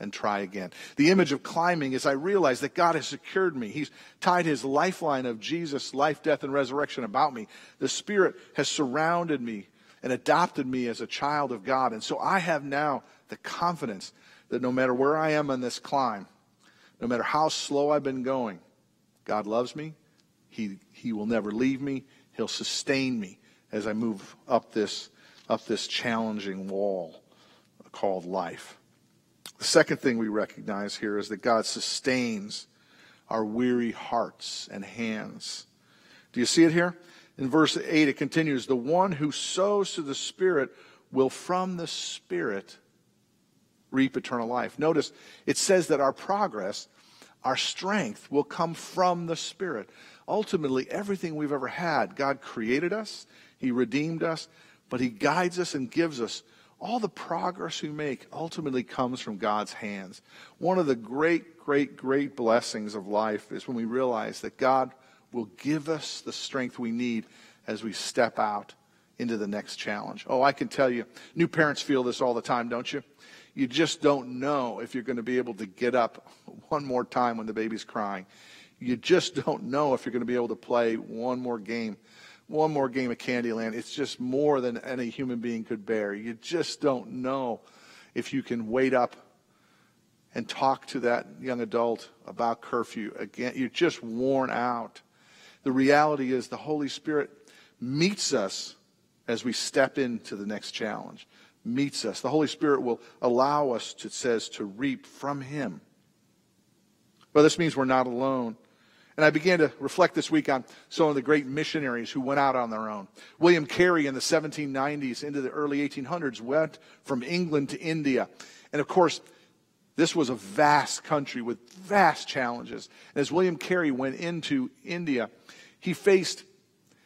and try again. The image of climbing is I realize that God has secured me. He's tied his lifeline of Jesus' life, death, and resurrection about me. The Spirit has surrounded me and adopted me as a child of God. And so I have now the confidence that no matter where I am on this climb, no matter how slow I've been going, God loves me. He, he will never leave me. He'll sustain me as I move up this, up this challenging wall called life. The second thing we recognize here is that God sustains our weary hearts and hands. Do you see it here? In verse 8, it continues The one who sows to the Spirit will from the Spirit reap eternal life. Notice it says that our progress, our strength, will come from the Spirit. Ultimately, everything we've ever had, God created us, He redeemed us, but He guides us and gives us all the progress we make ultimately comes from God's hands. One of the great, great, great blessings of life is when we realize that God will give us the strength we need as we step out into the next challenge. Oh, I can tell you, new parents feel this all the time, don't you? You just don't know if you're going to be able to get up one more time when the baby's crying. You just don't know if you're going to be able to play one more game one more game of Candyland. It's just more than any human being could bear. You just don't know if you can wait up and talk to that young adult about curfew again. You're just worn out. The reality is the Holy Spirit meets us as we step into the next challenge. Meets us. The Holy Spirit will allow us, it says, to reap from Him. Well, this means we're not alone. And I began to reflect this week on some of the great missionaries who went out on their own. William Carey in the 1790s into the early 1800s went from England to India. And of course, this was a vast country with vast challenges. And as William Carey went into India, he faced,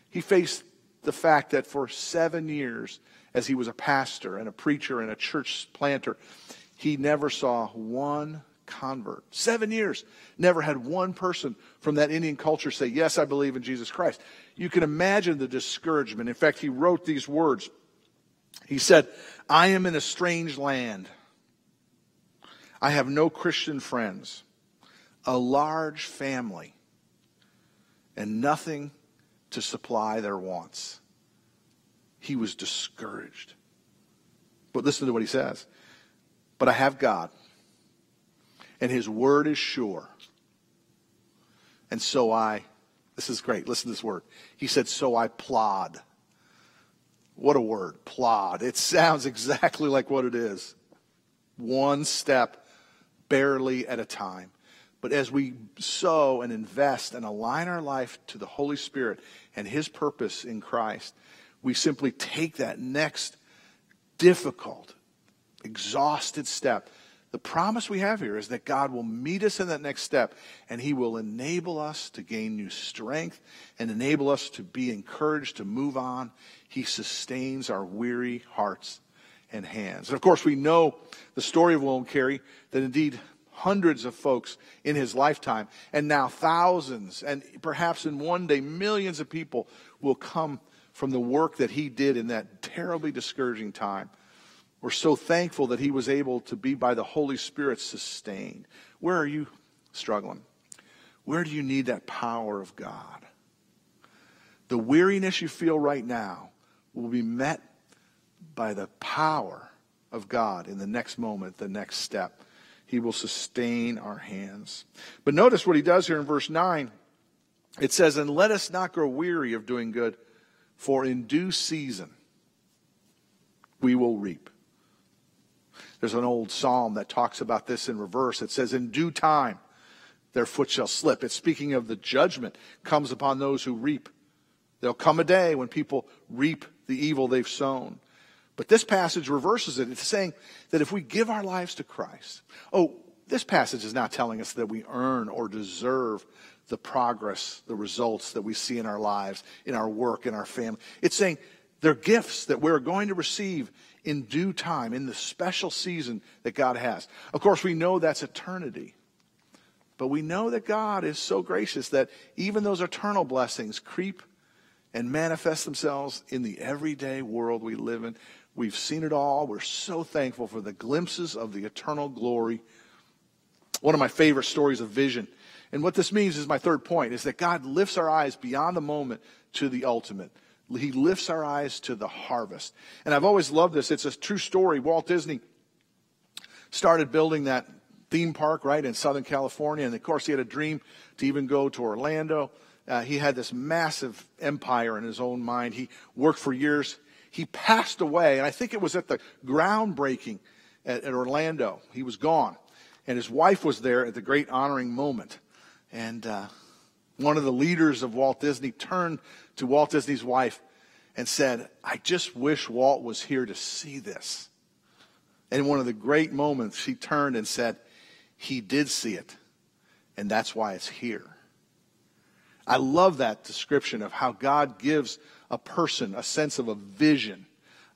he faced the fact that for seven years, as he was a pastor and a preacher and a church planter, he never saw one convert. Seven years. Never had one person from that Indian culture say, Yes, I believe in Jesus Christ. You can imagine the discouragement. In fact, he wrote these words. He said, I am in a strange land. I have no Christian friends, a large family, and nothing to supply their wants. He was discouraged. But listen to what he says. But I have God and his word is sure. And so I, this is great, listen to this word. He said, So I plod. What a word, plod. It sounds exactly like what it is. One step, barely at a time. But as we sow and invest and align our life to the Holy Spirit and His purpose in Christ, we simply take that next difficult, exhausted step the promise we have here is that God will meet us in that next step and He will enable us to gain new strength and enable us to be encouraged to move on. He sustains our weary hearts and hands. And of course, we know the story of William Carey that indeed hundreds of folks in his lifetime, and now thousands, and perhaps in one day, millions of people will come from the work that he did in that terribly discouraging time. We're so thankful that he was able to be by the Holy Spirit sustained. Where are you struggling? Where do you need that power of God? The weariness you feel right now will be met by the power of God in the next moment, the next step. He will sustain our hands. But notice what he does here in verse 9. It says, And let us not grow weary of doing good, for in due season we will reap there's an old psalm that talks about this in reverse. It says, In due time, their foot shall slip. It's speaking of the judgment comes upon those who reap. There'll come a day when people reap the evil they've sown. But this passage reverses it. It's saying that if we give our lives to Christ, oh, this passage is not telling us that we earn or deserve the progress, the results that we see in our lives, in our work, in our family. It's saying they're gifts that we're going to receive in due time, in the special season that God has. Of course, we know that's eternity. But we know that God is so gracious that even those eternal blessings creep and manifest themselves in the everyday world we live in. We've seen it all. We're so thankful for the glimpses of the eternal glory. One of my favorite stories of vision. And what this means is my third point is that God lifts our eyes beyond the moment to the ultimate. He lifts our eyes to the harvest. And I've always loved this. It's a true story. Walt Disney started building that theme park right in Southern California. And of course, he had a dream to even go to Orlando. Uh, he had this massive empire in his own mind. He worked for years. He passed away, and I think it was at the groundbreaking at, at Orlando. He was gone, and his wife was there at the great honoring moment. And uh, one of the leaders of Walt Disney turned to Walt Disney's wife and said, I just wish Walt was here to see this. And in one of the great moments, she turned and said, He did see it, and that's why it's here. I love that description of how God gives a person a sense of a vision,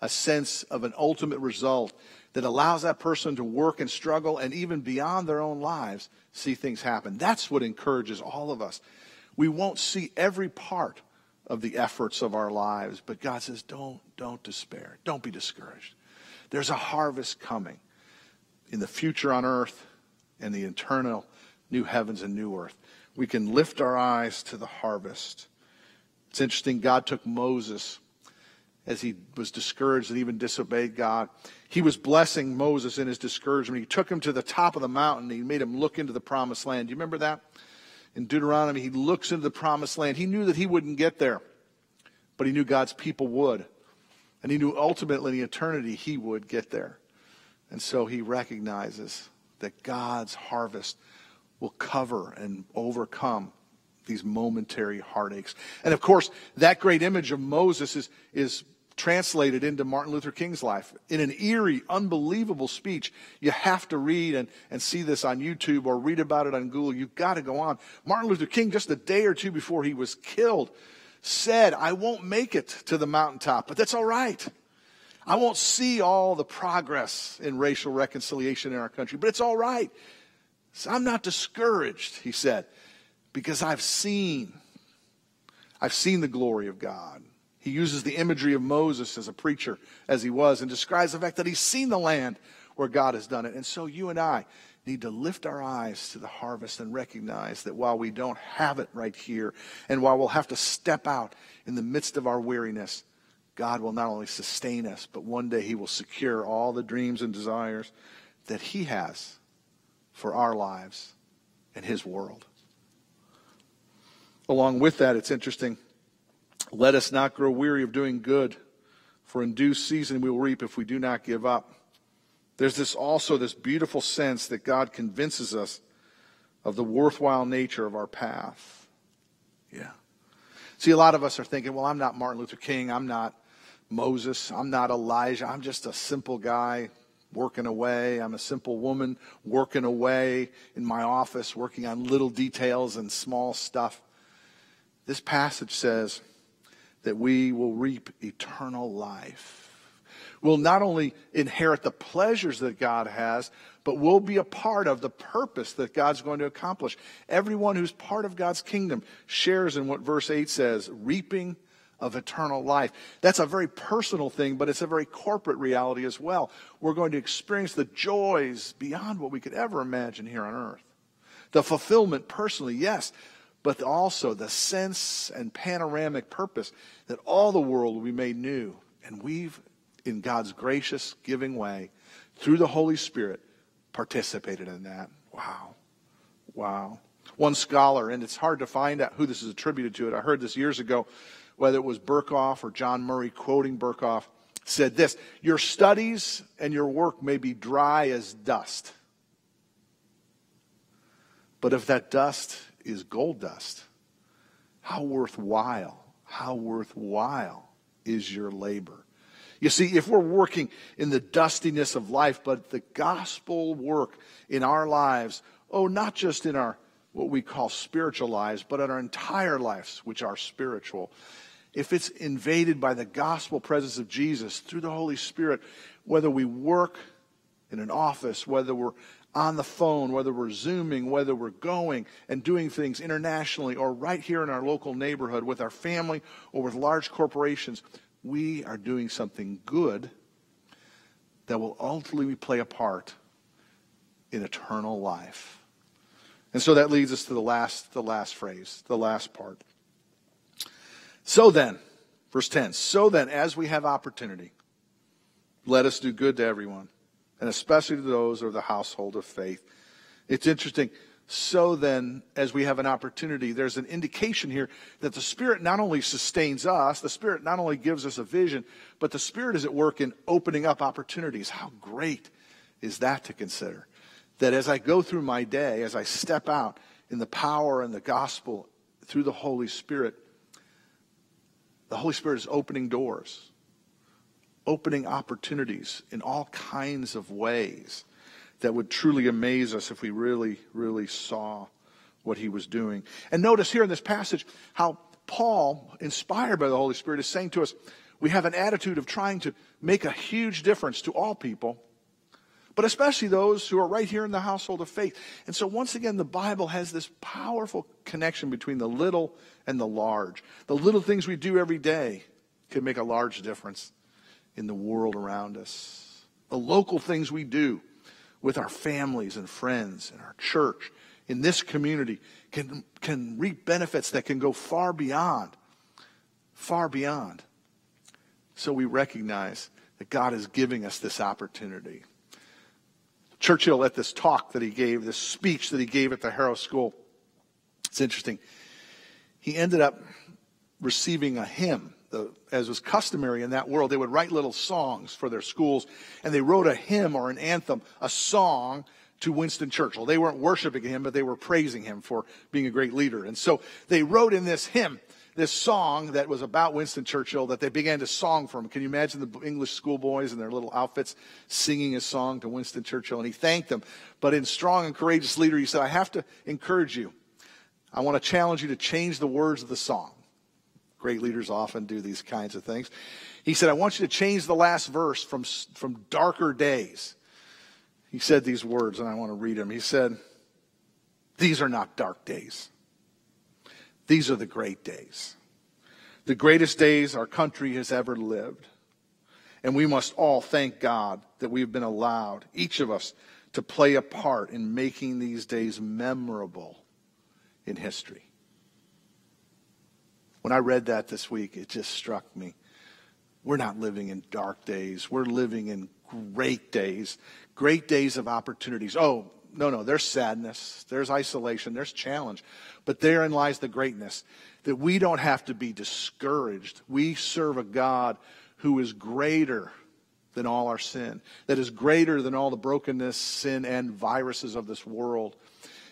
a sense of an ultimate result that allows that person to work and struggle and even beyond their own lives see things happen. That's what encourages all of us. We won't see every part of the efforts of our lives, but God says, don't, don't despair. Don't be discouraged. There's a harvest coming in the future on earth and the eternal new heavens and new earth we can lift our eyes to the harvest. It's interesting, God took Moses as he was discouraged and even disobeyed God. He was blessing Moses in his discouragement. He took him to the top of the mountain. He made him look into the promised land. Do you remember that? In Deuteronomy, he looks into the promised land. He knew that he wouldn't get there, but he knew God's people would. And he knew ultimately in eternity he would get there. And so he recognizes that God's harvest will cover and overcome these momentary heartaches. And of course, that great image of Moses is, is translated into Martin Luther King's life in an eerie, unbelievable speech. You have to read and, and see this on YouTube or read about it on Google. You've got to go on. Martin Luther King, just a day or two before he was killed, said, I won't make it to the mountaintop, but that's all right. I won't see all the progress in racial reconciliation in our country, but it's all right so I'm not discouraged, he said, because I've seen, I've seen the glory of God. He uses the imagery of Moses as a preacher, as he was, and describes the fact that he's seen the land where God has done it. And so you and I need to lift our eyes to the harvest and recognize that while we don't have it right here, and while we'll have to step out in the midst of our weariness, God will not only sustain us, but one day he will secure all the dreams and desires that he has for our lives and His world. Along with that, it's interesting. Let us not grow weary of doing good, for in due season we will reap if we do not give up. There's this also this beautiful sense that God convinces us of the worthwhile nature of our path. Yeah. See, a lot of us are thinking, well, I'm not Martin Luther King. I'm not Moses. I'm not Elijah. I'm just a simple guy working away. I'm a simple woman working away in my office, working on little details and small stuff. This passage says that we will reap eternal life. We'll not only inherit the pleasures that God has, but we'll be a part of the purpose that God's going to accomplish. Everyone who's part of God's kingdom shares in what verse 8 says reaping of eternal life. That's a very personal thing, but it's a very corporate reality as well. We're going to experience the joys beyond what we could ever imagine here on earth. The fulfillment personally, yes, but also the sense and panoramic purpose that all the world will be made new. And we've, in God's gracious, giving way, through the Holy Spirit, participated in that. Wow. Wow. One scholar, and it's hard to find out who this is attributed to it. I heard this years ago whether it was Berkhof or John Murray quoting Berkhof, said this Your studies and your work may be dry as dust, But if that dust is gold dust, how worthwhile, how worthwhile is your labor? You see, if we're working in the dustiness of life, but the gospel work in our lives, oh, not just in our what we call spiritual lives, but in our entire lives, which are spiritual, if it's invaded by the gospel presence of Jesus through the Holy Spirit, whether we work in an office, whether we're on the phone, whether we're Zooming, whether we're going and doing things internationally or right here in our local neighborhood with our family or with large corporations, we are doing something good that will ultimately play a part in eternal life. And so that leads us to the last, the last phrase, the last part. So then, verse 10, so then, as we have opportunity, let us do good to everyone, and especially to those of the household of faith. It's interesting. So then, as we have an opportunity, there's an indication here that the Spirit not only sustains us, the Spirit not only gives us a vision, but the Spirit is at work in opening up opportunities. How great is that to consider? That as I go through my day, as I step out in the power and the gospel through the Holy Spirit, the Holy Spirit is opening doors, opening opportunities in all kinds of ways that would truly amaze us if we really, really saw what he was doing. And notice here in this passage how Paul, inspired by the Holy Spirit, is saying to us, we have an attitude of trying to make a huge difference to all people, but especially those who are right here in the household of faith. And so, once again, the Bible has this powerful connection between the little and the large. The little things we do every day can make a large difference in the world around us. The local things we do with our families and friends and our church, in this community, can, can reap benefits that can go far beyond, far beyond. So we recognize that God is giving us this opportunity. Churchill, at this talk that he gave, this speech that he gave at the Harrow School, it's interesting. He ended up receiving a hymn the, as was customary in that world, they would write little songs for their schools, and they wrote a hymn or an anthem, a song to Winston Churchill. They weren't worshiping him, but they were praising him for being a great leader. And so they wrote in this hymn, this song that was about Winston Churchill that they began to song for him. Can you imagine the English schoolboys in their little outfits singing a song to Winston Churchill? And he thanked them. But in strong and courageous leader, he said, I have to encourage you. I want to challenge you to change the words of the song. Great leaders often do these kinds of things. He said, I want you to change the last verse from, from darker days. He said these words, and I want to read them. He said, These are not dark days. These are the great days. The greatest days our country has ever lived. And we must all thank God that we've been allowed, each of us, to play a part in making these days memorable in history. When I read that this week, it just struck me. We're not living in dark days. We're living in great days, great days of opportunities. Oh, no, no, there's sadness, there's isolation, there's challenge. But therein lies the greatness that we don't have to be discouraged. We serve a God who is greater than all our sin, that is greater than all the brokenness, sin, and viruses of this world.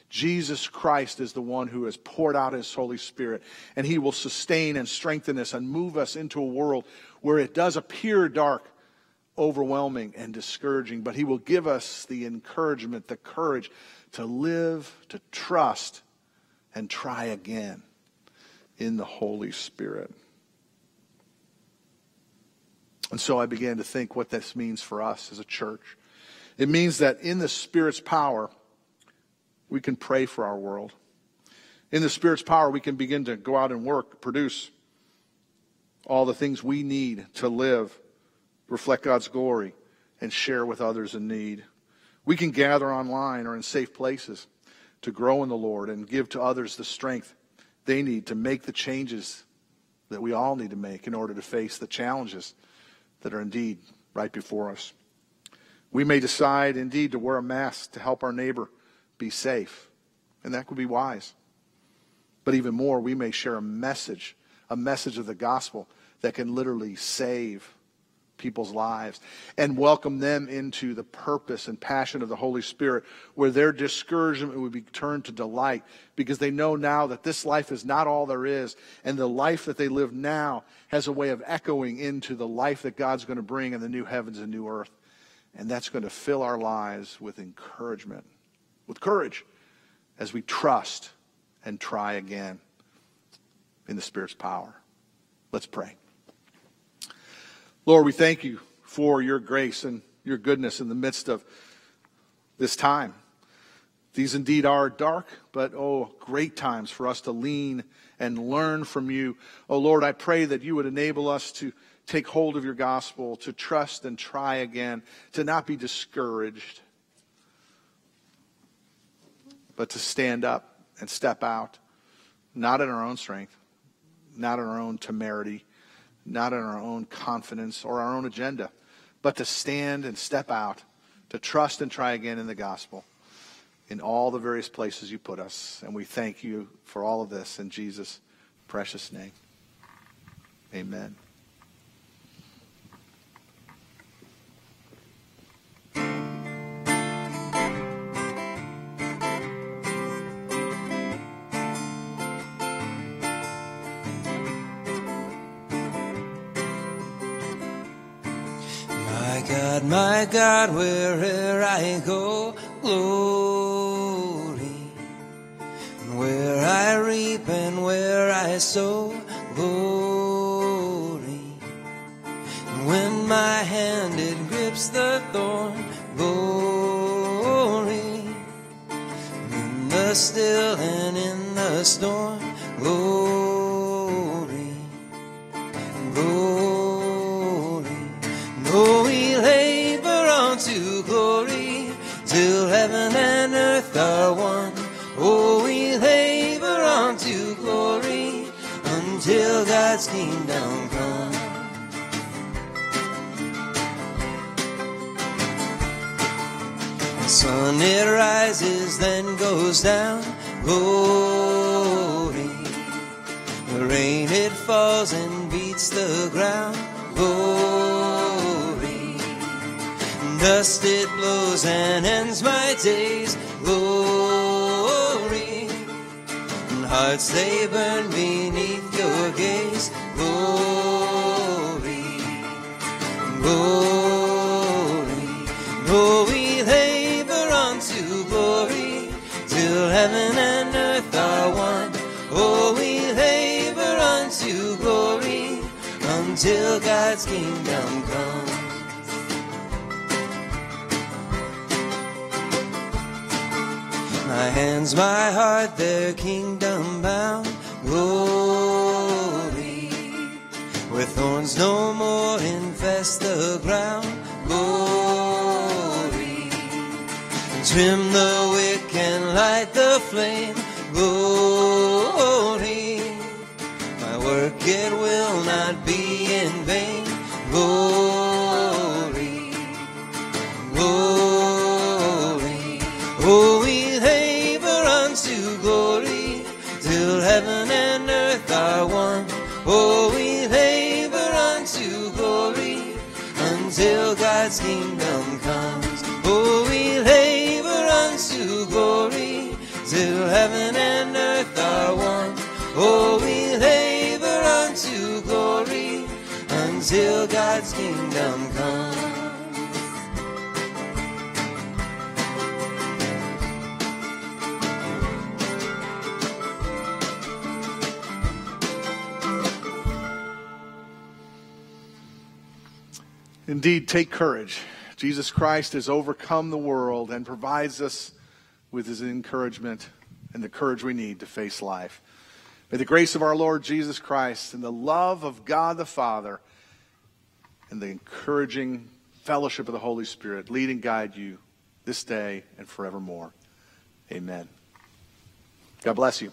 Jesus Christ is the one who has poured out his Holy Spirit, and he will sustain and strengthen us and move us into a world where it does appear dark, overwhelming, and discouraging, but he will give us the encouragement, the courage to live, to trust, and try again in the Holy Spirit. And so I began to think what this means for us as a church. It means that in the Spirit's power, we can pray for our world. In the Spirit's power, we can begin to go out and work, produce all the things we need to live, reflect God's glory, and share with others in need. We can gather online or in safe places to grow in the Lord and give to others the strength they need to make the changes that we all need to make in order to face the challenges that are indeed right before us. We may decide indeed to wear a mask to help our neighbor be safe. And that could be wise. But even more, we may share a message, a message of the gospel that can literally save people's lives and welcome them into the purpose and passion of the Holy Spirit, where their discouragement would be turned to delight because they know now that this life is not all there is, and the life that they live now has a way of echoing into the life that God's going to bring in the new heavens and new earth. And that's going to fill our lives with encouragement, with courage, as we trust and try again in the Spirit's power. Let's pray. Lord, we thank you for your grace and your goodness in the midst of this time. These indeed are dark, but oh, great times for us to lean and learn from you. Oh Lord, I pray that you would enable us to take hold of your gospel, to trust and try again, to not be discouraged, but to stand up and step out, not in our own strength, not in our own temerity, not in our own confidence or our own agenda, but to stand and step out, to trust and try again in the gospel in all the various places you put us. And we thank you for all of this in Jesus' precious name. Amen. My God, wherever I go, glory. Where I reap and where I sow, glory. When my hand it grips the thorn, glory. In the still and in the storm, rises, then goes down. Glory. The rain it falls and beats the ground. Glory. Dust it blows and ends my days. Glory. And hearts they burn beneath your gaze. God's kingdom comes. My hands, my heart, their kingdom bound. Glory. Where thorns no more infest the ground. Glory. Trim the wick and light the flame. Work it will not be in vain. Glory. Glory. Oh, we labor unto glory till heaven and earth are one. Oh, we labor unto glory until God's kingdom God's kingdom comes. Indeed, take courage. Jesus Christ has overcome the world and provides us with his encouragement and the courage we need to face life. May the grace of our Lord Jesus Christ and the love of God the Father and the encouraging fellowship of the Holy Spirit lead and guide you this day and forevermore. Amen. God bless you.